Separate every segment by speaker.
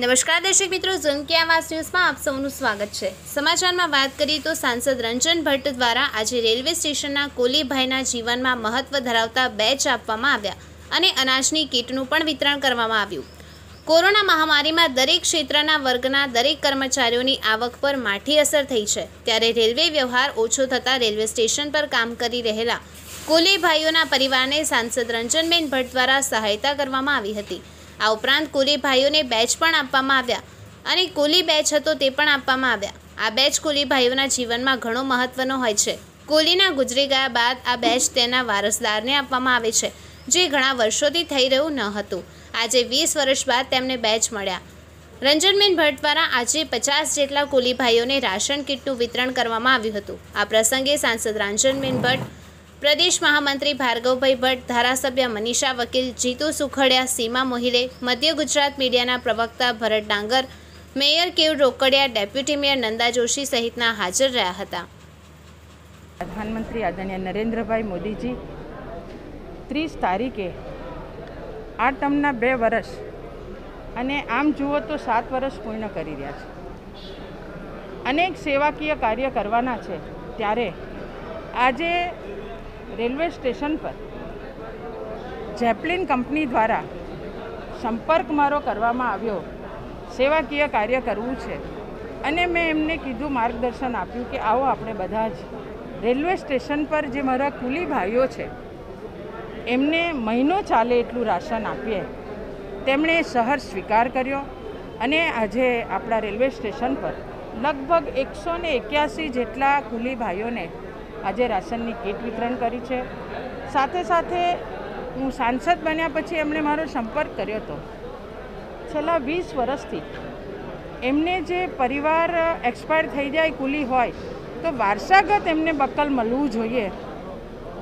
Speaker 1: નમસ્કાર દર્શક મિત્રો ઝુમકિયાવાસ ન્યૂઝમાં આપ સૌનું સ્વાગત છે. સમાચારમાં વાત કરીએ તો સાંસદ રંજન ભટ્ટ દ્વારા આજે રેલવે સ્ટેશનના કોલીભાઈના જીવનમાં મહત્વ ધરાવતા બેચ આપવામાં આવ્યા અને અનાજની કીટનું પણ વિતરણ કરવામાં આવ્યું. કોરોના મહામારીમાં દરેક ક્ષેત્રના વર્ગના દરેક કર્મચારીઓની આવક પર માઠી અસર થઈ છે. ત્યારે રેલવે વ્યવહાર ઓછો થતાં રેલવે સ્ટેશન પર કામ કરી રહેલા કોલીભાઈઓના પરિવારને સાંસદ રંજનબેન ભટ્ટ દ્વારા સહાયતા કરવામાં આવી હતી. આ ઉપરાંત કુલી ભાઈઓને બેચ પણ આપવામાં આવ્યા અને કુલી બેચ હતો તે પણ આપવામાં આવ્યા. આ બેચ કુલી ભાઈઓના જીવનમાં ઘણો મહત્વનો હોય છે. કુલીના ગુજરી ગયા બાદ આ બેચ તેના વારસદારને આપવામાં આવે છે, જે ઘણા વર્ષોથી થઈ રહ્યું ન હતું. આજે વીસ વર્ષ બાદ તેમને બેચ મળ્યા. રંજનબેન ભટ્ટ દ્વારા આજે પચાસ જેટલા કુલી ભાઈઓને રાશન કીટનું વિતરણ કરવામાં આવ્યું હતું. આ પ્રસંગે સાંસદ રંજનબેન ભટ્ટ પ્રદેશ મહામંત્રી ભાર્ગવભાઈ ભટ્ટ, ધારાસભ્ય મનીષા વકીલ, જીતુ સુખડિયા, સીમા મોહિલે, મધ્ય ગુજરાત મીડિયાના પ્રવક્તા ભરત ડાંગર, મેયર કેવ રોકડિયા, ડેપ્યુટી મેયર નંદા જોશી સહિતના હાજર રહ્યા હતા.
Speaker 2: પ્રધાનમંત્રી આદરણીય નરેન્દ્રભાઈ મોદીજી, ત્રીસ તારીખે આ ટર્મના બે વર્ષ અને આમ જુઓ તો સાત વર્ષ પૂર્ણ કરી રહ્યા છે. અનેક સેવાકીય કાર્ય કરવાના છે. ત્યારે આજે રેલવે સ્ટેશન પર જેપલિન કંપની દ્વારા સંપર્ક મારો કરવામાં આવ્યો. સેવાકીય કાર્ય કરવું છે. અને મેં એમને કીધું માર્ગદર્શન આપ્યું કે આવો આપણે બધા જ રેલવે સ્ટેશન પર જે મારા કુલી ભાઈઓ છે, એમને મહિનો ચાલે એટલું રાશન આપીએ. તેમણે સહર સ્વીકાર કર્યો અને આજે આપણા રેલવે સ્ટેશન પર લગભગ એકસો ને એક્યાસી જેટલા કુલી ભાઈઓને આજે રાશનની કીટ વિતરણ કરી છે. સાથે સાથે હું સાંસદ બન્યા પછી એમણે મારો સંપર્ક કર્યો હતો. છેલ્લા વીસ વર્ષથી એમને જે પરિવાર એક્સપાયર થઈ જાય, કુલી હોય, તો વારસાગત એમને બક્કલ મળવું જોઈએ.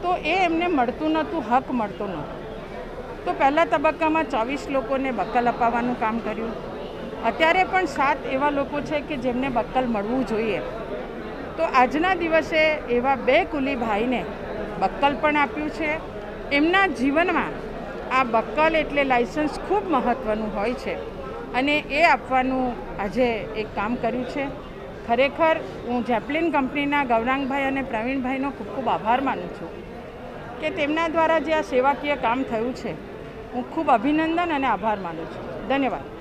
Speaker 2: તો એ એમને મળતું નહોતું, હક મળતો નહોતો. તો પહેલા તબક્કામાં ચોવીસ લોકોને બક્કલ અપાવવાનું કામ કર્યું. અત્યારે પણ સાત એવા લોકો છે કે જેમને બક્કલ મળવું જોઈએ. તો આજના દિવસે એવા બે કુલી ભાઈને બક્કલ પણ આપ્યું છે. એમના જીવનમાં આ બક્કલ એટલે લાઇસન્સ ખૂબ મહત્ત્વનું હોય છે અને એ આપવાનું આજે એક કામ કર્યું છે. ખરેખર હું જેપલિન કંપનીના ગૌરાંગભાઈ અને પ્રવીણભાઈનો ખૂબ ખૂબ આભાર માનું છું કે તેમના દ્વારા જે આ સેવાકીય કામ થયું છે. હું ખૂબ અભિનંદન અને આભાર માનું છું. ધન્યવાદ.